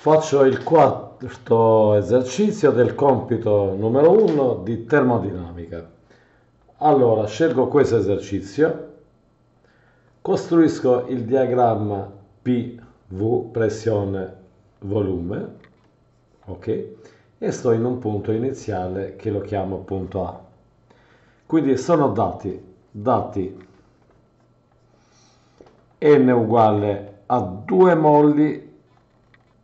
Faccio il quarto esercizio del compito numero uno di termodinamica. Allora, scelgo questo esercizio, costruisco il diagramma PV, pressione, volume, ok? E sto in un punto iniziale che lo chiamo punto A. Quindi sono dati, dati n uguale a 2 molli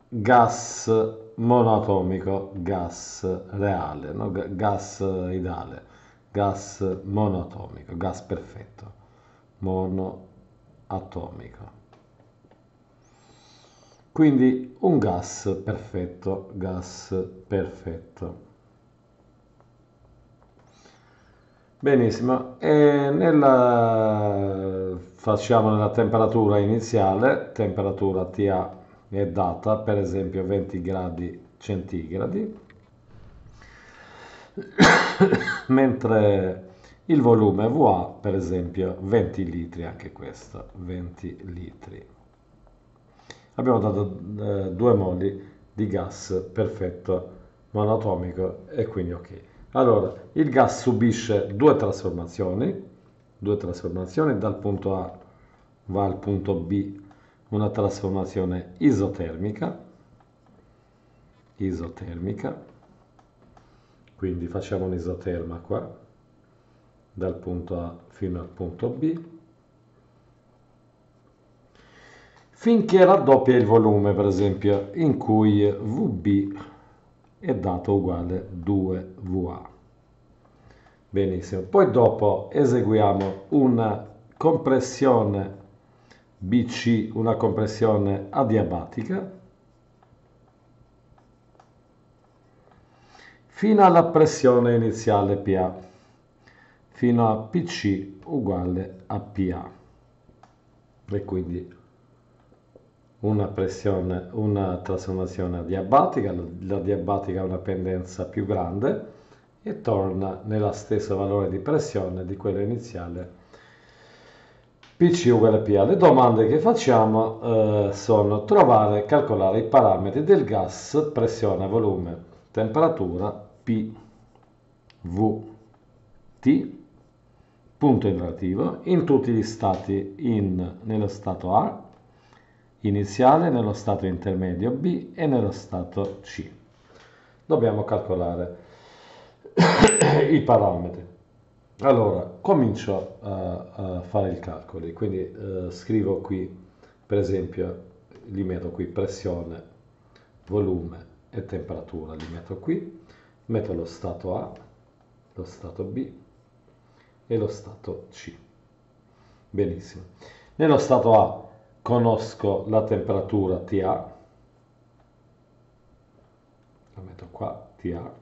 gas monoatomico, gas reale, no? gas ideale, gas monoatomico, gas perfetto, monoatomico. Quindi un gas perfetto, gas perfetto. Benissimo, e nella, facciamo nella temperatura iniziale, temperatura TA è data per esempio 20 gradi centigradi mentre il volume VA per esempio 20 litri anche questo 20 litri. Abbiamo dato eh, due moli di gas perfetto monatomico e quindi ok. Allora il gas subisce due trasformazioni due trasformazioni dal punto A va al punto B una trasformazione isotermica, isotermica, quindi facciamo un'isoterma qua, dal punto A fino al punto B, finché raddoppia il volume, per esempio, in cui VB è dato uguale 2VA. Benissimo, poi dopo eseguiamo una compressione BC una compressione adiabatica. Fino alla pressione iniziale PA fino a PC uguale a PA e quindi una pressione, una trasformazione adiabatica, la diabatica ha una pendenza più grande e torna nello stesso valore di pressione di quella iniziale PC uguale PA. Le domande che facciamo eh, sono trovare e calcolare i parametri del gas, pressione, volume, temperatura, P, V, T, punto interrogativo, in tutti gli stati in, nello stato A, iniziale, nello stato intermedio B e nello stato C. Dobbiamo calcolare i parametri. Allora, comincio a, a fare i calcoli, quindi eh, scrivo qui, per esempio, li metto qui pressione, volume e temperatura, li metto qui, metto lo stato A, lo stato B e lo stato C. Benissimo. Nello stato A conosco la temperatura TA, la metto qua, TA,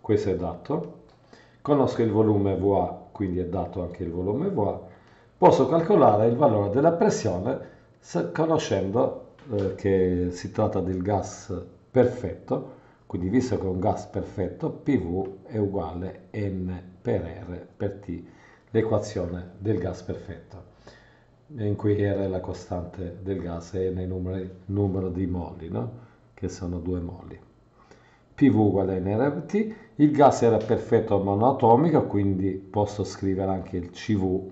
questo è dato, conosco il volume VA, quindi è dato anche il volume VA, posso calcolare il valore della pressione conoscendo eh, che si tratta del gas perfetto, quindi visto che è un gas perfetto, PV è uguale N per R per T, l'equazione del gas perfetto, in cui R è la costante del gas e N è il numero di molli, no? che sono due molli. PV uguale nRT, il gas era perfetto monoatomico, quindi posso scrivere anche il CV,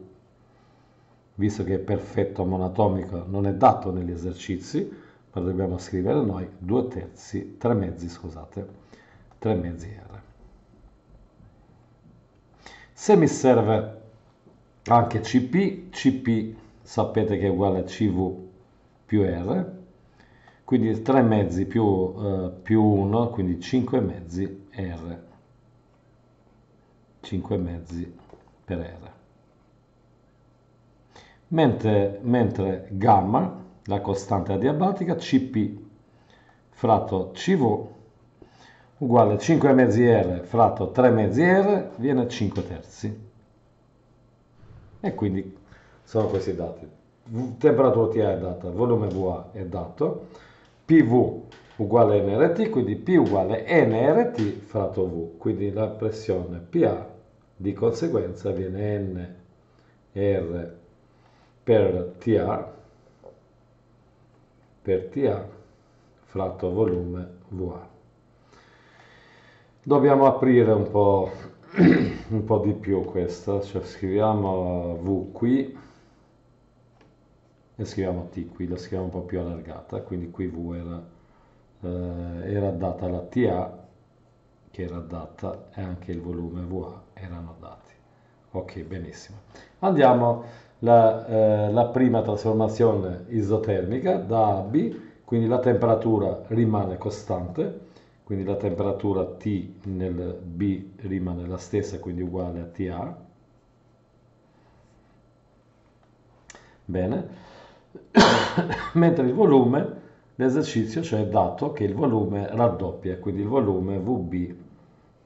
visto che è perfetto monoatomico non è dato negli esercizi, ma dobbiamo scrivere noi 2 terzi, 3 mezzi, scusate, 3 mezzi R. Se mi serve anche CP, CP sapete che è uguale a CV più R, quindi 3 mezzi più, uh, più 1, quindi 5 mezzi R. 5 mezzi per R. Mentre, mentre gamma, la costante adiabatica, Cp fratto CV uguale 5 mezzi R fratto 3 mezzi R viene 5 terzi. E quindi sono questi dati. Temperatura TA è data, volume VA è dato, PV uguale NRT, quindi P uguale NRT fratto V, quindi la pressione PA di conseguenza viene NR per TA per TA fratto volume VA. Dobbiamo aprire un po', un po di più questa, cioè scriviamo V qui e scriviamo T qui, la scriviamo un po' più allargata, quindi qui V era, eh, era data la TA che era data e anche il volume VA erano dati. Ok, benissimo. Andiamo alla eh, prima trasformazione isotermica da A a B, quindi la temperatura rimane costante, quindi la temperatura T nel B rimane la stessa, quindi uguale a TA. Bene, mentre il volume, l'esercizio, cioè dato che il volume raddoppia, quindi il volume VB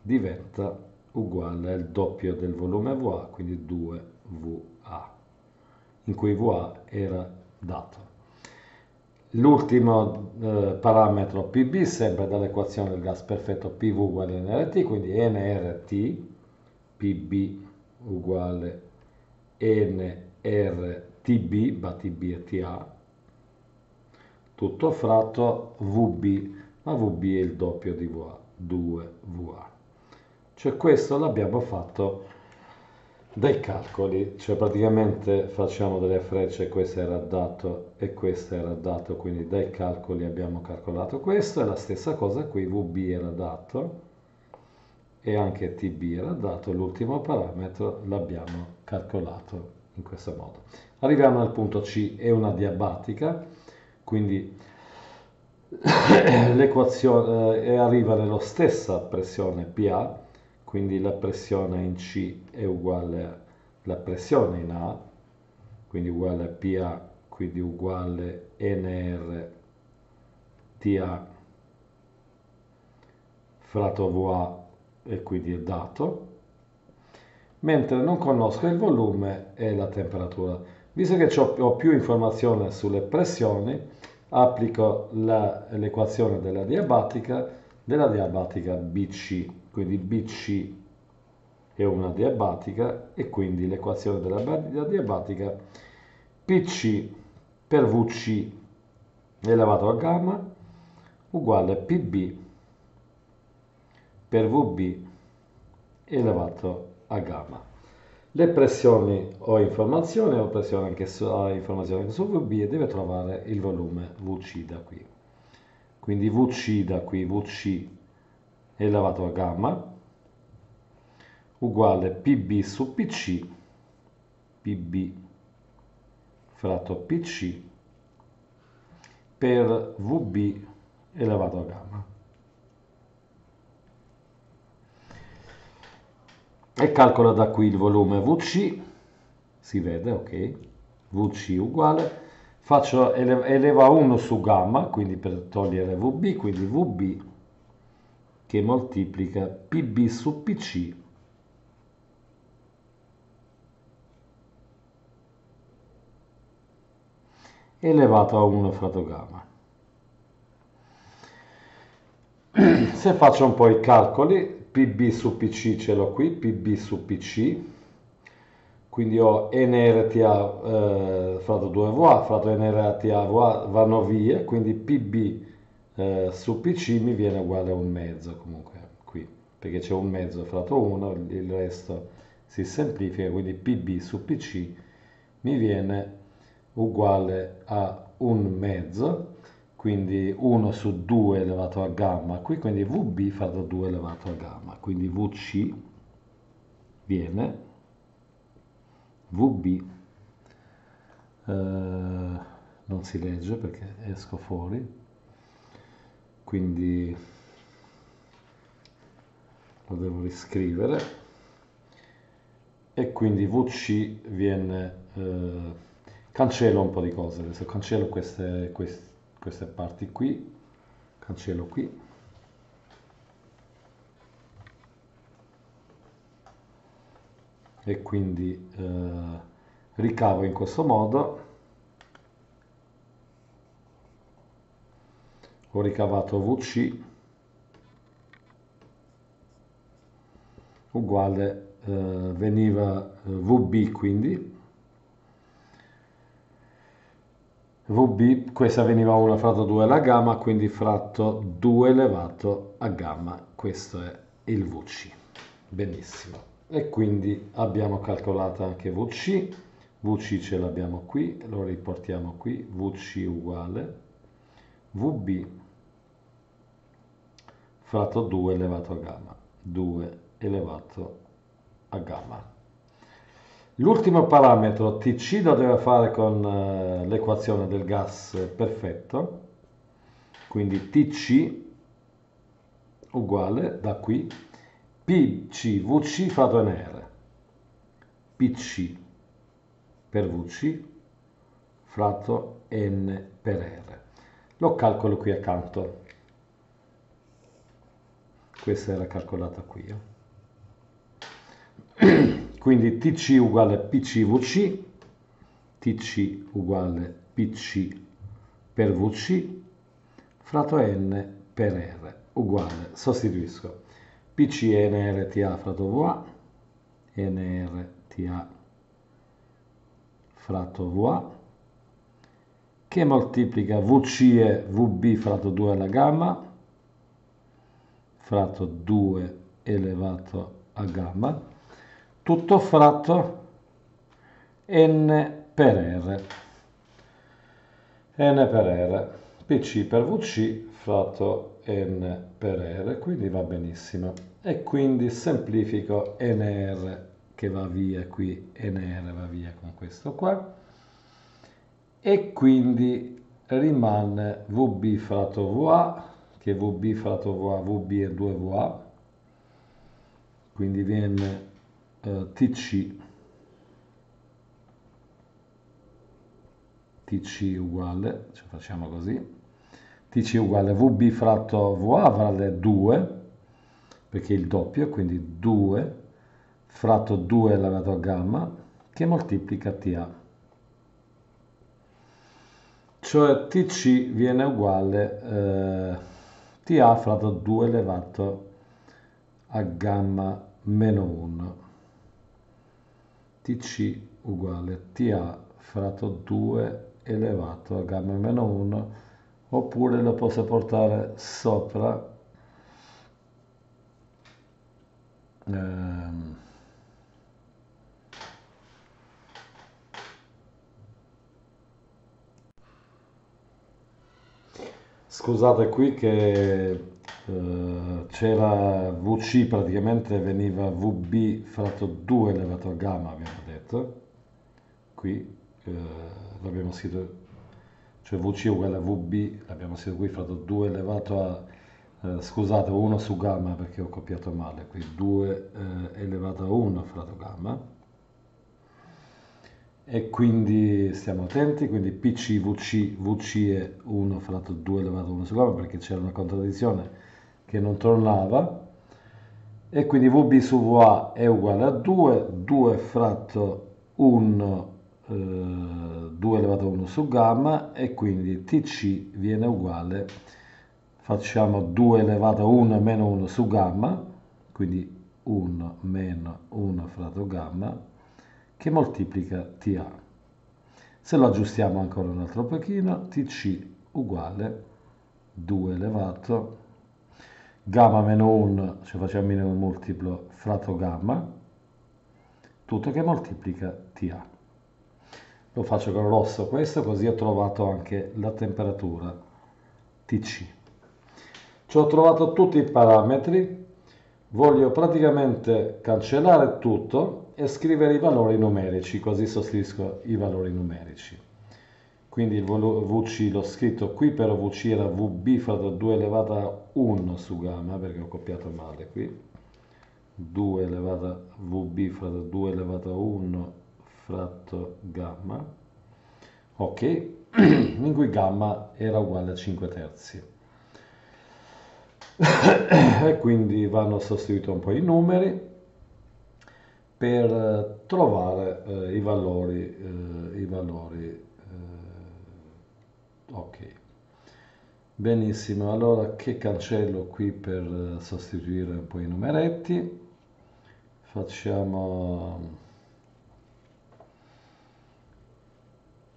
diventa uguale al doppio del volume VA, quindi 2VA, in cui VA era dato. L'ultimo eh, parametro PB sempre dall'equazione del gas perfetto PV uguale NRT, quindi NRT, PB uguale NRTB, ma TB e TA, tutto fratto VB, ma VB è il doppio di VA, 2VA. Cioè questo l'abbiamo fatto dai calcoli, cioè praticamente facciamo delle frecce, questo era dato e questo era dato, quindi dai calcoli abbiamo calcolato questo, e la stessa cosa qui, VB era dato e anche TB era dato, l'ultimo parametro l'abbiamo calcolato in questo modo. Arriviamo al punto C, è una diabatica, quindi l'equazione eh, arriva nello stessa pressione PA, quindi la pressione in C è uguale alla pressione in A, quindi uguale a PA, quindi uguale NR TA fratto VA e quindi è dato, mentre non conosco il volume e la temperatura. Visto che ho più informazione sulle pressioni, applico l'equazione della diabatica, della diabatica BC quindi BC è una diabatica e quindi l'equazione della diabatica PC per VC elevato a gamma uguale a PB per VB elevato a gamma. Le pressioni ho informazione, ho pressione anche su, ho anche su VB e deve trovare il volume VC da qui. Quindi VC da qui, VC elevato a gamma uguale pb su pc pb fratto pc per vb elevato a gamma. E calcola da qui il volume vc si vede ok? Vc uguale faccio eleva 1 su gamma quindi per togliere vb quindi vb che moltiplica PB su PC elevato a 1 fratto gamma. Se faccio un po' i calcoli, PB su PC ce l'ho qui, PB su PC, quindi ho NRTA eh, fratto 2VA, fratto NRTA vanno via, quindi PB eh, su PC mi viene uguale a un mezzo comunque qui, perché c'è un mezzo fratto 1, il resto si semplifica, quindi PB su PC mi viene uguale a un mezzo, quindi 1 su 2 elevato a gamma qui, quindi VB fratto 2 elevato a gamma, quindi VC viene VB, eh, non si legge perché esco fuori, quindi lo devo riscrivere. E quindi VC viene eh, cancello un po' di cose. Adesso cancello queste, queste, queste parti qui cancello qui. E quindi eh, ricavo in questo modo ho ricavato VC uguale eh, veniva eh, VB quindi. VB, questa veniva 1 fratto 2 alla gamma, quindi fratto 2 elevato a gamma, questo è il VC. Benissimo. E quindi abbiamo calcolato anche VC, VC ce l'abbiamo qui, lo riportiamo qui, VC uguale. VB fratto 2 elevato a gamma, 2 elevato a gamma. L'ultimo parametro Tc lo deve fare con uh, l'equazione del gas perfetto, quindi Tc uguale da qui PCVC fratto NR, PC per VC fratto N per R. Lo calcolo qui accanto. Questa era calcolata qui. Eh. Quindi TC uguale PCVC, TC uguale PC per VC, fratto N per R, uguale, sostituisco PC NRTA fratto VA, NRTA fratto VA, che moltiplica VC e VB fratto 2 alla gamma, fratto 2 elevato a gamma, tutto fratto n per r. n per r, pc per vc fratto n per r, quindi va benissimo. E quindi semplifico nr che va via qui, nr va via con questo qua, e quindi rimane vb fratto va, che vb fratto va, vb è 2va, quindi viene eh, TC TC uguale, ci facciamo così, TC uguale VB fratto VA vale 2, perché è il doppio, quindi 2 fratto 2 elevato a gamma, che moltiplica TA. Cioè TC viene uguale eh, TA fratto 2 elevato a gamma meno 1. Tc uguale Ta fratto 2 elevato a gamma meno 1 oppure lo posso portare sopra ehm, scusate qui che eh, c'era VC praticamente veniva VB fratto 2 elevato a gamma abbiamo detto. Qui eh, l'abbiamo scritto cioè VC uguale a VB l'abbiamo scritto qui fratto 2 elevato a eh, scusate 1 su gamma perché ho copiato male. Qui 2 eh, elevato a 1 fratto gamma e quindi stiamo attenti, quindi PC, VC, VC è 1 fratto 2 elevato a 1 su gamma perché c'era una contraddizione che non tornava. E quindi VB su VA è uguale a 2, 2 fratto 1, eh, 2 elevato a 1 su gamma e quindi TC viene uguale, facciamo 2 elevato a 1 meno 1 su gamma, quindi 1 meno 1 fratto gamma, che moltiplica TA. Se lo aggiustiamo ancora un altro pochino, TC uguale 2 elevato gamma meno 1 se facciamo il multiplo fratto gamma, tutto che moltiplica TA. Lo faccio con rosso questo, così ho trovato anche la temperatura Tc. Ci ho trovato tutti i parametri, voglio praticamente cancellare tutto e scrivere i valori numerici, così sostituisco i valori numerici. Quindi il VC l'ho scritto qui però VC era VB fatto 2 elevato a 1 su gamma perché ho copiato male qui. 2 elevato a VB fratto 2 elevato a 1 fratto gamma. Ok in cui gamma era uguale a 5 terzi e quindi vanno sostituiti un po' i numeri per trovare eh, i valori, eh, i valori ok. Benissimo allora che cancello qui per sostituire un po' i numeretti? Facciamo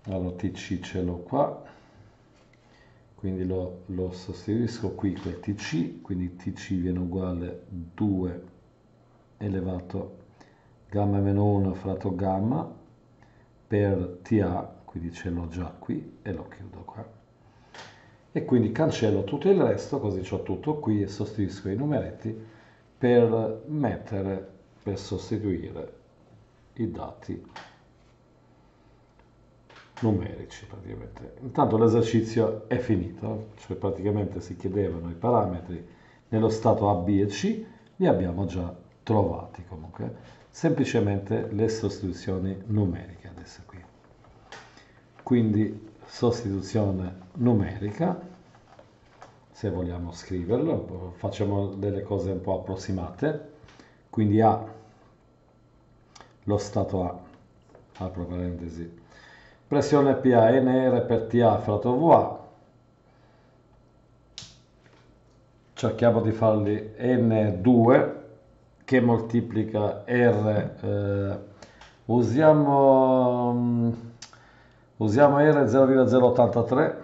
allora tc ce l'ho qua quindi lo, lo sostituisco qui quel tc quindi tc viene uguale a 2 elevato gamma meno 1 fratto gamma per ta quindi ce l'ho già qui e lo chiudo qua. E quindi cancello tutto il resto così ho tutto qui e sostituisco i numeretti per mettere per sostituire i dati numerici praticamente. Intanto l'esercizio è finito, cioè praticamente si chiedevano i parametri nello stato A, B e C, li abbiamo già trovati comunque, semplicemente le sostituzioni numeriche adesso qui. Quindi sostituzione numerica, se vogliamo scriverlo, facciamo delle cose un po' approssimate, quindi A, lo stato A, apro parentesi, pressione PA NR per TA fratto VA, cerchiamo di farli N2 che moltiplica R, eh, usiamo, um, usiamo R 0,083,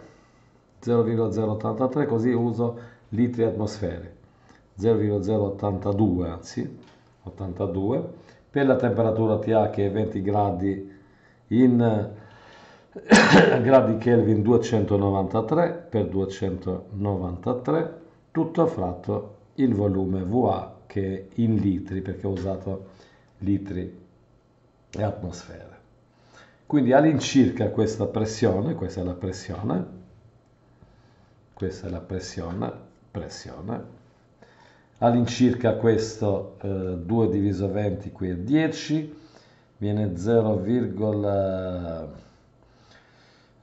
0,083 così uso litri atmosfere, 0,082 anzi, 82, per la temperatura TA che è 20 gradi in gradi Kelvin 293 per 293 tutto fratto il volume VA che è in litri perché ho usato litri e atmosfere. Quindi all'incirca questa pressione questa è la pressione questa è la pressione pressione. All'incirca questo eh, 2 diviso 20 qui è 10 viene 0,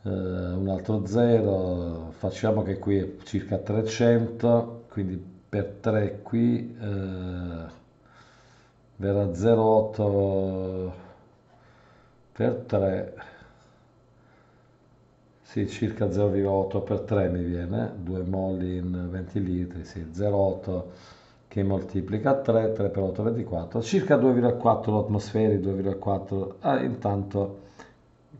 eh, un altro 0, facciamo che qui è circa 300, quindi per 3 qui eh, verrà 0,8 per 3, sì, circa 0,8 per 3 mi viene, 2 molli in 20 litri, sì, 0,8 che moltiplica 3, 3 per 8, 24, circa 2,4 atmosfere, 2,4, ah, intanto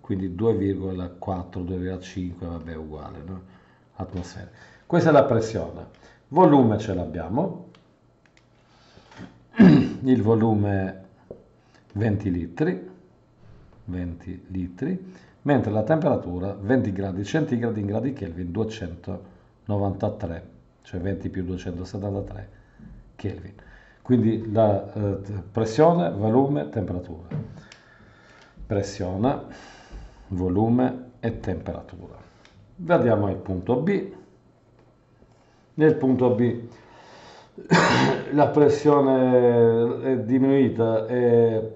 quindi 2,4, 2,5, vabbè uguale, no? atmosfere. Questa è la pressione. Volume ce l'abbiamo, il volume 20 litri, 20 litri, mentre la temperatura 20 gradi centigradi in gradi Kelvin 293, cioè 20 più 273 Kelvin. Quindi la eh, pressione, volume, temperatura. Pressione volume e temperatura. Vediamo il punto B. Nel punto B la pressione è diminuita, è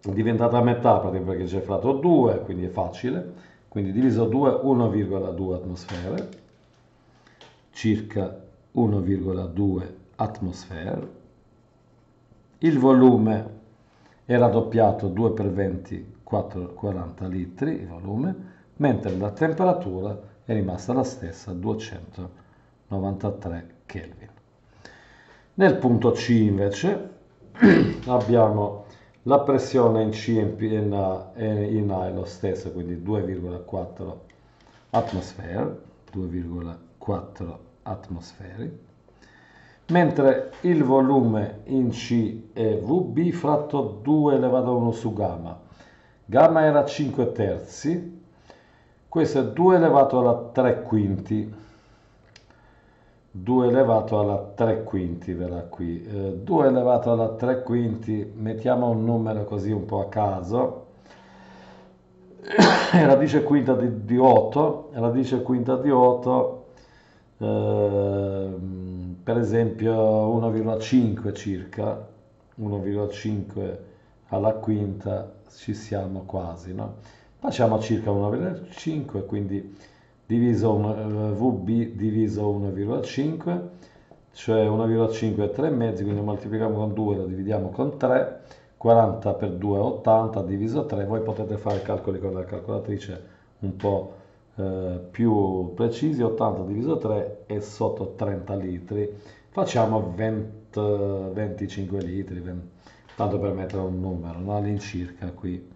diventata a metà perché c'è fratto 2, quindi è facile. Quindi diviso 2, 1,2 atmosfere, circa 1,2 atmosfere. Il volume è raddoppiato 2 per 20 4, 40 litri il volume, mentre la temperatura è rimasta la stessa, 293 Kelvin. Nel punto C invece abbiamo la pressione in C in A, in A è lo stesso, quindi 2,4 atmosfere, 2,4 atmosfere, mentre il volume in C è VB fratto 2 elevato a 1 su gamma, gamma era 5 terzi, questo è 2 elevato alla 3 quinti, 2 elevato alla 3 quinti verrà qui, eh, 2 elevato alla 3 quinti, mettiamo un numero così un po' a caso, radice quinta di, di 8, radice quinta di 8, eh, per esempio 1,5 circa, 1,5 alla quinta ci siamo quasi, no? Facciamo circa 1,5, quindi diviso un, eh, VB diviso 1,5, cioè 1,5 è 3,5, quindi moltiplichiamo con 2, lo dividiamo con 3, 40 per 2 è 80, diviso 3, voi potete fare calcoli con la calcolatrice un po' eh, più precisi, 80 diviso 3 è sotto 30 litri, facciamo 20, 25 litri, 20, tanto per mettere un numero, no? all'incirca qui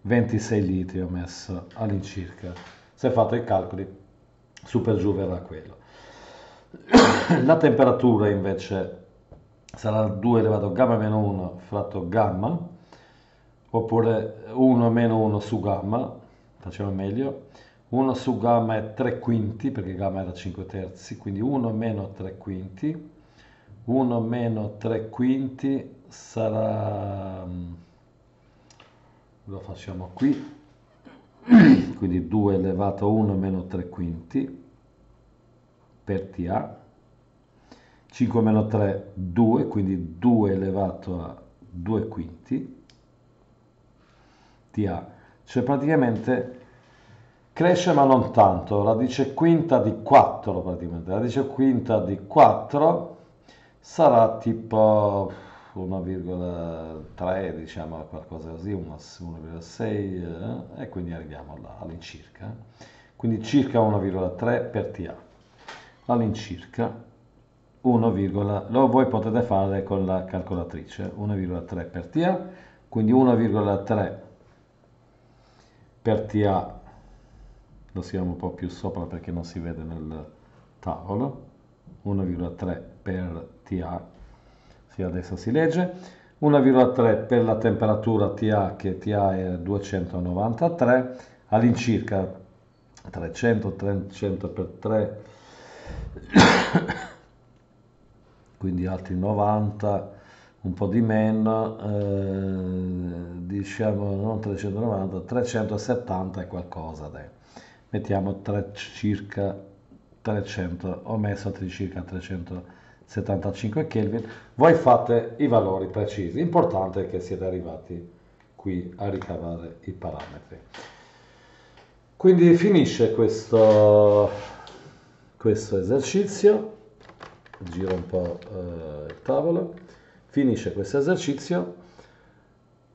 26 litri ho messo all'incirca. Se fate i calcoli, su per giù verrà quello. La temperatura invece sarà 2 elevato a gamma meno 1 fratto gamma, oppure 1 meno 1 su gamma, facciamo meglio, 1 su gamma è 3 quinti, perché gamma era 5 terzi, quindi 1 meno 3 quinti, 1 meno 3 quinti sarà, lo facciamo qui, quindi 2 elevato a 1 meno 3 quinti per TA, 5 meno 3, 2, quindi 2 elevato a 2 quinti, TA, cioè praticamente cresce ma non tanto, radice quinta di 4 praticamente, radice quinta di 4 sarà tipo 1,3 diciamo qualcosa così, 1,6 eh, e quindi arriviamo all'incirca, quindi circa 1,3 per TA, all'incirca 1, lo voi potete fare con la calcolatrice 1,3 per TA, quindi 1,3 per TA lo siamo un po' più sopra perché non si vede nel tavolo 1,3 per TA sì, adesso si legge 1,3 per la temperatura TA che TA è 293 all'incirca 300 300 per 3 quindi altri 90 un po' di meno, eh, diciamo non 390, 370 e qualcosa. Dai. Mettiamo 3, circa 300, ho messo circa 375 Kelvin. Voi fate i valori precisi, l'importante è che siete arrivati qui a ricavare i parametri. Quindi finisce questo, questo esercizio, giro un po' eh, il tavolo Finisce questo esercizio,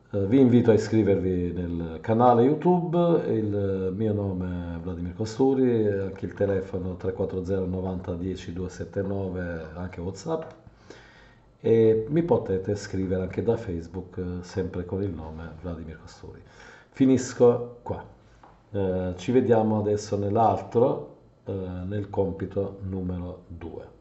vi invito a iscrivervi nel canale YouTube, il mio nome è Vladimir Costuri, anche il telefono 340 90 10 279, anche Whatsapp e mi potete scrivere anche da Facebook sempre con il nome Vladimir Costuri. Finisco qua. Eh, ci vediamo adesso nell'altro, eh, nel compito numero 2.